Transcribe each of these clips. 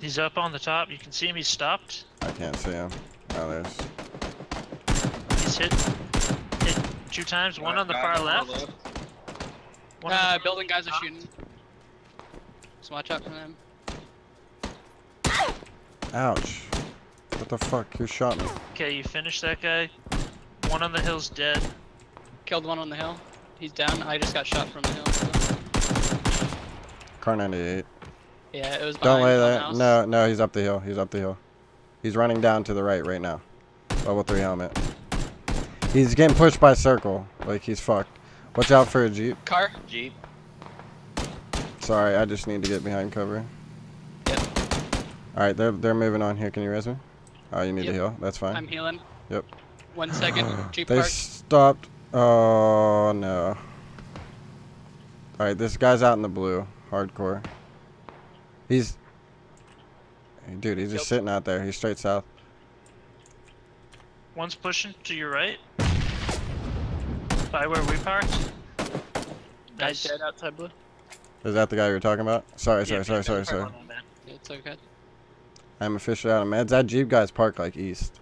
He's up on the top. You can see him. He's stopped. I can't see him. Oh, there's. He's hit. Hit two times. One on the far left. One Uh, the building guys are shooting. So watch out for them. Ouch. What the fuck? Who shot me? Okay, you finished that guy. One on the hill's dead. Killed one on the hill. He's down. I just got shot from the hill. so- Kar98. Yeah, it was. Don't lay the that. No, no, he's up the hill. He's up the hill. He's running down to the right right now. Level 3 helmet. He's getting pushed by circle. Like he's fucked. Watch out for a jeep. Car. Jeep. Sorry, I just need to get behind cover. Yep. Alright, they're they're moving on here. Can you res me? Oh, you need Yep. to heal. That's fine. I'm healing. Yep. One second. Jeep They park. stopped. Oh no. Alright, this guy's out in the blue. Hardcore. He's. Dude, he's just Yep. sitting out there. He's straight south. One's pushing to your right. By where we parked. Nice. dead outside blue. Is that the guy you were talking about? Sorry, sorry, Yeah, sorry, yeah, sorry, yeah, sorry. man. It's okay. I'm officially out of meds. That Jeep guy's parked like east.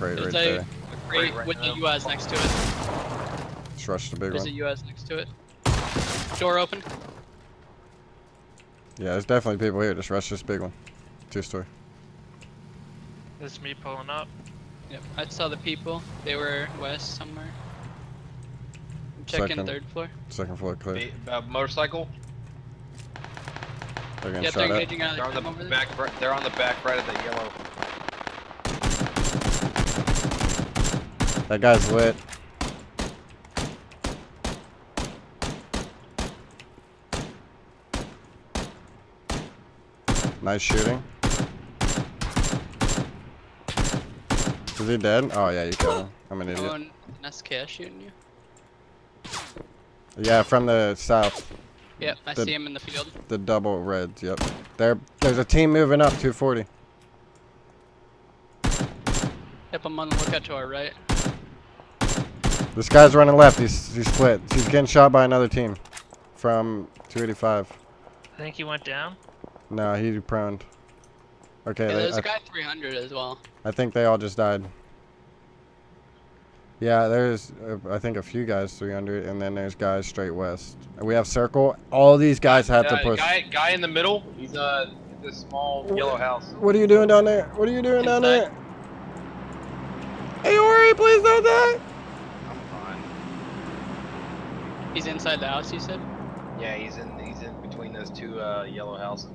Crate right There's there. a crate right with now. the US next to it. Let's rush the big There's one. a US next to it. Door open. Yeah, there's definitely people here. Just rush this big one. Two story. That's me pulling up. Yep, I saw the people. They were west somewhere. I'm checking Second. third floor. Second floor clear. Be- uh, motorcycle. They're getting Yep, they're shot at. out They're on the the over there. back. They're on the back right of the yellow. That guy's lit. Nice shooting. Is he dead? Oh yeah, you killed him. I'm an Oh, idiot. and an SKS shooting you. Yeah, from the south. Yep, I The- see him in the field. The double reds, yep. There there's a team moving up 240. Yep, I'm on the lookout to our right. This guy's running left. He's he's split. He's getting shot by another team from 285. I think he went down. No, he proned. Okay, Yeah, they- there's I, a guy 300 as well. I think they all just died. Yeah, there's uh, I think a few guys 300, and then there's guys straight west. We have circle. All these guys have to Uh, push. Guy, guy in the middle. He's uh this small yellow house. What are you doing down there? What are you doing down there? Hey, Ori, please don't die. I'm fine. He's inside the house, you said? Yeah, he's in. He's in between those two uh, yellow houses.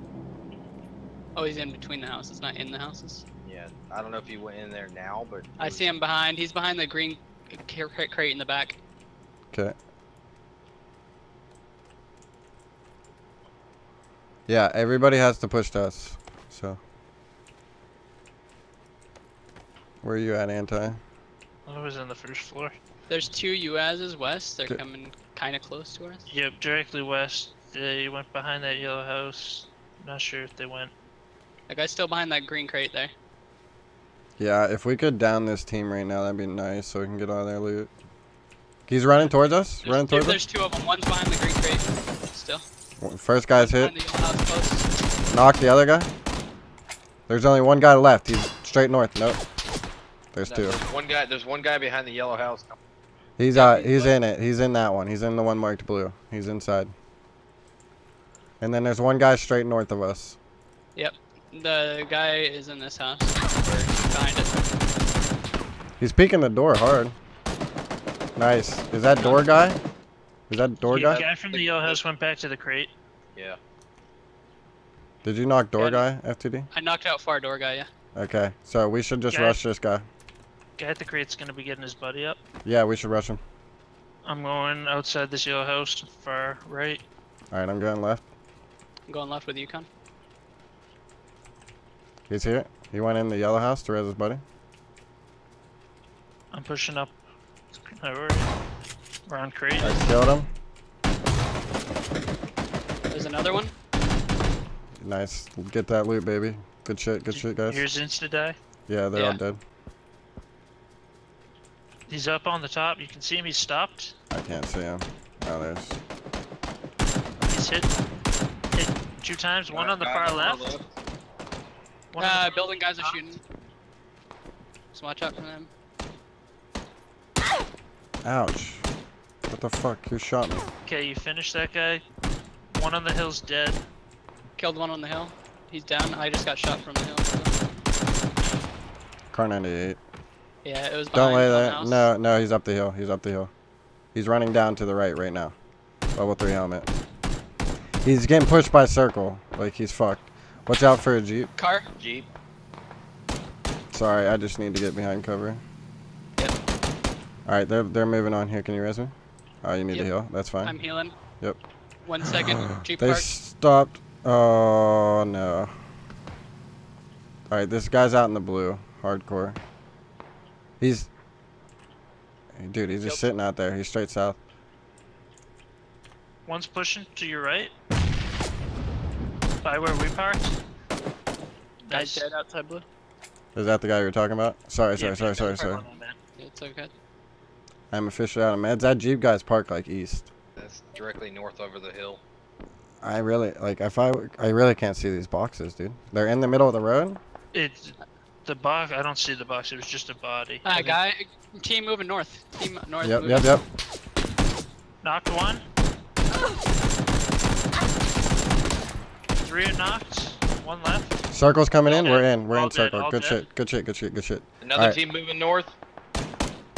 Oh, he's in between the houses, not in the houses. Yeah, I don't know if he went in there now, but I see him behind. He's behind the green c- c- crate in the back. Okay. Yeah, everybody has to push to us. So. Where are you at, Anti? I was on the first floor. There's two UAZs west. They're Good. coming kind of close to us. Yep, directly west. They went behind that yellow house. Not sure if they went. That guy's still behind that green crate there. Yeah, if we could down this team right now, that'd be nice so we can get all their loot. He's running towards us. There's, running two, towards us. there's two of them. One's behind the green crate. Still. First guy's hit. Behind the yellow house. Knock the other guy. There's only one guy left. He's straight north. Nope. There's No, two. There's one guy. There's one guy behind the yellow house. He's uh he's in it. He's in that one. He's in the one marked blue. He's inside. And then there's one guy straight north of us. Yep. The guy is in this house. Behind it. He's peeking the door hard. Nice. Is that door guy? Is that door guy? the guy? guy from the yellow house went back to the crate. Yeah. Did you knock door Yeah. guy, FTD? I knocked out far door guy, yeah. Okay. So we should just Guy- rush this guy. Guy at the crate's gonna be getting his buddy up. Yeah, we should rush him. I'm going outside this yellow house, far right. Alright, I'm going left. I'm going left with you, Con. He's here. He went in the yellow house to res his buddy. I'm pushing up. Over. Around crate. I killed him. There's another one. Nice. Get that loot, baby. Good shit, good shit, guys. Here's insta die. Yeah, they're all dead. He's up on the top. You can see him. He's stopped. I can't see him. Oh, there's. He's hit. Hit two times. One on the far left. One Uh, building guys are shooting. So watch out for them. Ouch. What the fuck? Who shot me? Okay, you finished that guy. One on the hill's dead. Killed one on the hill. He's down. I just got shot from the hill. so- Kar98. Yeah, it was Don't lay one that. house. No, no, he's up the hill. He's up the hill. He's running down to the right right now. Level 3 helmet. He's getting pushed by circle. Like, he's fucked. Watch out for a jeep. Car. Jeep. Sorry, I just need to get behind cover. Yep. Alright, they're, they're moving on here. Can you res me? Oh, you need to heal. That's fine. I'm healing. Yep. One second. Jeep They park. stopped. Oh no. Alright, this guy's out in the blue. Hardcore. He's. Dude, he's just Yep. sitting out there. He's straight south. One's pushing to your right. By where we parked. Guy's Nice. dead outside blue. Is that the guy you were talking about? Sorry, Yeah, sorry, sorry, sorry, that sorry. front one, man. It's okay. I'm officially out of meds. That Jeep guy's parked like east. That's directly north over the hill. I really, like, if I, I really can't see these boxes, dude. They're in the middle of the road? It's The box, I don't see the box. It was just a body. I Uh, guy, team moving north. Team north. Yep, moving. yep, yep. Knocked one. Three are knocked. One left. Circle's coming in. All We're in. We're All in dead, circle. all Good dead. shit. Good shit. Good shit. Good shit. Another Alright. team moving north.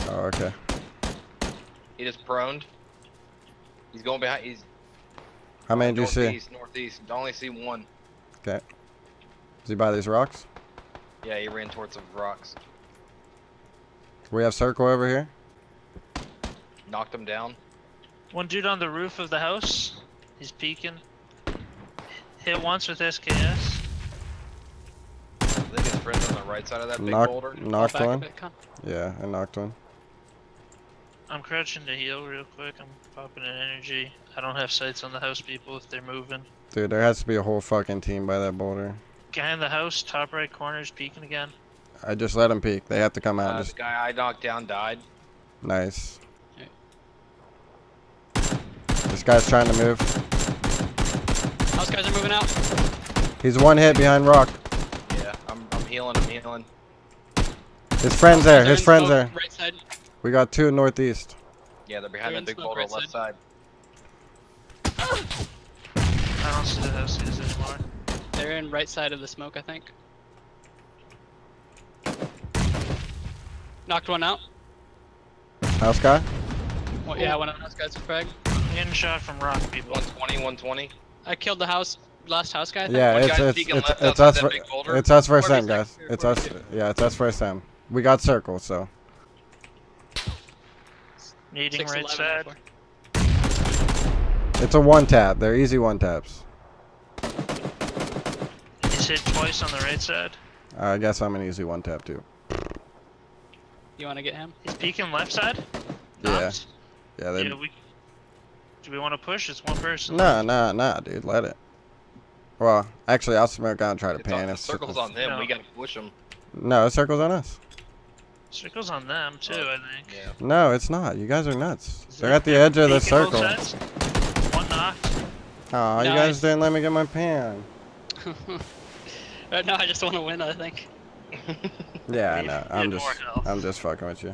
Oh, okay. He just proned. He's going behind. He's How many do you see? northeast. Northeast. I only see one. Okay. Is he by these rocks? Yeah, he ran towards the rocks. We have circle over here. Knocked him down. One dude on the roof of the house. He's peeking. Hit once with SKS. I think his friend's on the right side of that big Knock, boulder. Knocked one. bit, Yeah, I knocked one. I'm crouching to heal real quick. I'm popping an energy. I don't have sights on the house people if they're moving. Dude, there has to be a whole fucking team by that boulder. Guy in the house, top right corner is peeking again. I just let him peek. They have to come out. Uh, Just the guy I knocked down died. nice. Okay. This guy's trying to move. House guys are moving out. He's one hit behind rock. Yeah, I'm, I'm healing. I'm healing. His friend's there. His friend's there. Right side. We got two northeast. Yeah, they're behind They're in that big smoke boulder right left side. I don't see the houses anymore. They're in right side of the smoke, I think. Knocked one out. House guy. Well, yeah, one of those guys was frag. I'm shot from rock people. 120, 120. I killed the house, last house guy. I think. Yeah, it's guy's it's it's, left it's us. that ver- It's us versus them, guys. It's us. Yeah, it's us versus them. We got circle, so Needing right side. it's a one tap. They're easy one taps. He's hit twice on the right side. Uh, I guess I'm an easy one tap too. You want to get him? He's peeking left side. Yeah, Knocked. yeah. They. Yeah, we. Do we want to push? It's one person. Nah, nah, nah, dude. Let it. Well, actually, I'll smoke out and try to It's pan. the circle's on them. No. We gotta push them. No, the circle's on us. Circle's on them too, oh, I think. Yeah. No, it's not. You guys are nuts. Is They're at the edge of the circle. sides? One knocked. Oh, you guys didn't let me get my pan. right now, I just want to win. I think. Yeah, I know. I'm just. I'm just fucking with you.